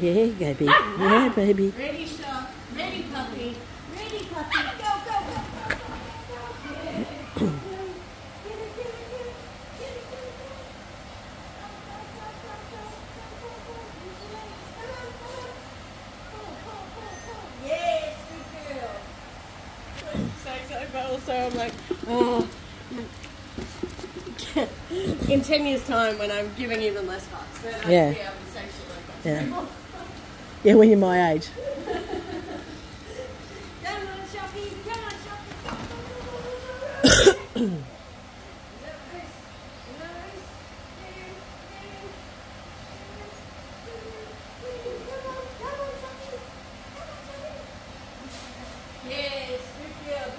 Yeah, baby. Ah, yeah, baby. Ready, Shock. Ready, puppy. Ready, puppy. Go, go, go. Yes, good girl. So, but also I'm like, oh. In 10 years' time, when I'm giving even less fucks, then I'll Yeah. be able to sexually fuck Yeah. people. Yeah, when you're my age. Yes, good girl.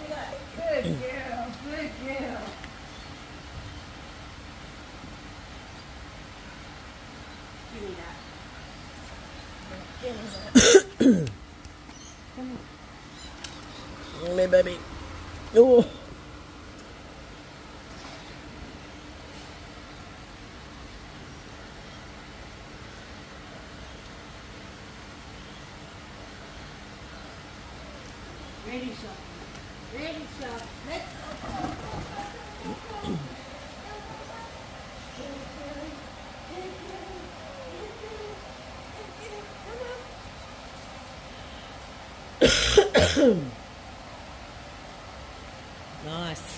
Good girl. Good girl. That. Give me baby. Oh. Ready, Shock. Ready, Shock. nice.